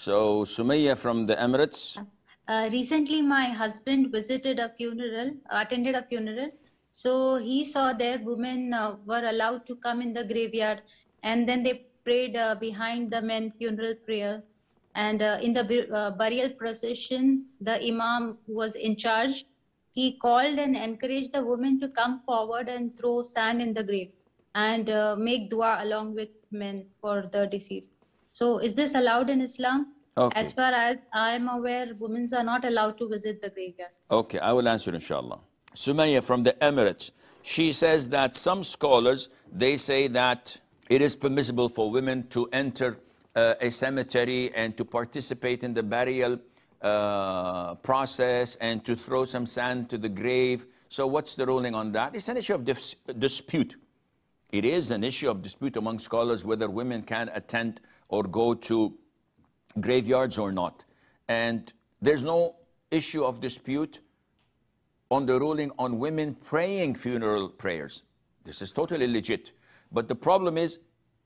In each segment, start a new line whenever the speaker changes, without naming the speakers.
So, Sumaya from the Emirates.
Uh, recently, my husband visited a funeral, attended a funeral. So he saw there women uh, were allowed to come in the graveyard, and then they prayed uh, behind the men funeral prayer. And uh, in the uh, burial procession, the imam who was in charge, he called and encouraged the women to come forward and throw sand in the grave and uh, make dua along with men for the deceased. So, is this allowed in Islam?
Okay.
As far as I'm aware, women are not allowed to visit the graveyard.
Okay, I will answer inshallah. Sumaya from the Emirates. She says that some scholars they say that it is permissible for women to enter uh, a cemetery and to participate in the burial uh, process and to throw some sand to the grave. So what's the ruling on that? It's an issue of dis- dispute. It is an issue of dispute among scholars whether women can attend or go to graveyards or not. And there's no issue of dispute on the ruling on women praying funeral prayers. This is totally legit. But the problem is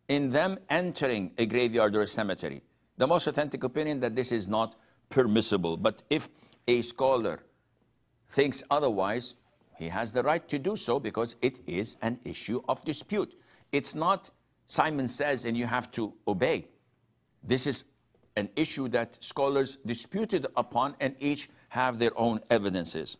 in them entering a graveyard or a cemetery. The most authentic opinion that this is not permissible. But if a scholar thinks otherwise, he has the right to do so because it is an issue of dispute. It's not Simon says and you have to obey. This is an issue that scholars disputed upon and each have their own evidences.